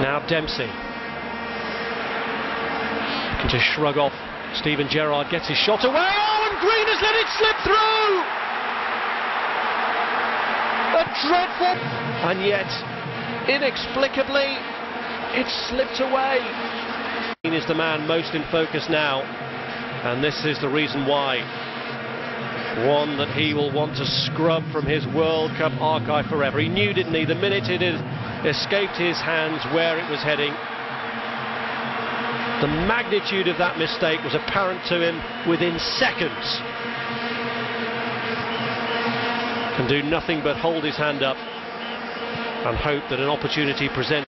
Now Dempsey. Can just shrug off. Steven Gerrard gets his shot away. Oh, and Green has let it slip through! A dreadful. And yet, inexplicably, it slipped away. Green is the man most in focus now. And this is the reason why. One that he will want to scrub from his World Cup archive forever. He knew, didn't he, the minute it had escaped his hands where it was heading. The magnitude of that mistake was apparent to him within seconds. Can do nothing but hold his hand up and hope that an opportunity presents.